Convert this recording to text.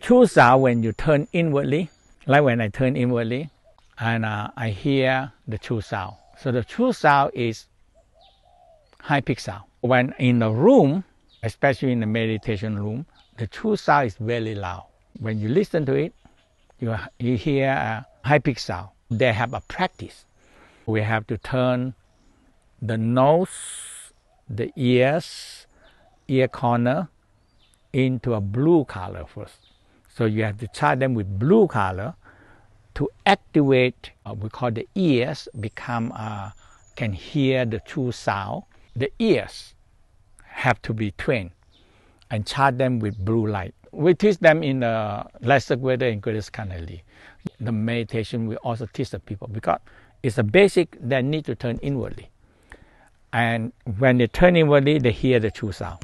True sound when you turn inwardly, like when I turn inwardly, and uh, I hear the true sound. So the true sound is high pitch sound. When in the room, especially in the meditation room, the true sound is very loud. When you listen to it, you, you hear a high pitch sound. They have a practice. We have to turn the nose, the ears, ear corner into a blue color first. So you have to charge them with blue color to activate, uh, we call the ears, become, uh, can hear the true sound. The ears have to be trained and charge them with blue light. We teach them in the lesser greater and greater Kan and Li. The meditation we also teach the people because it's a basic they need to turn inwardly. And when they turn inwardly, they hear the true sound.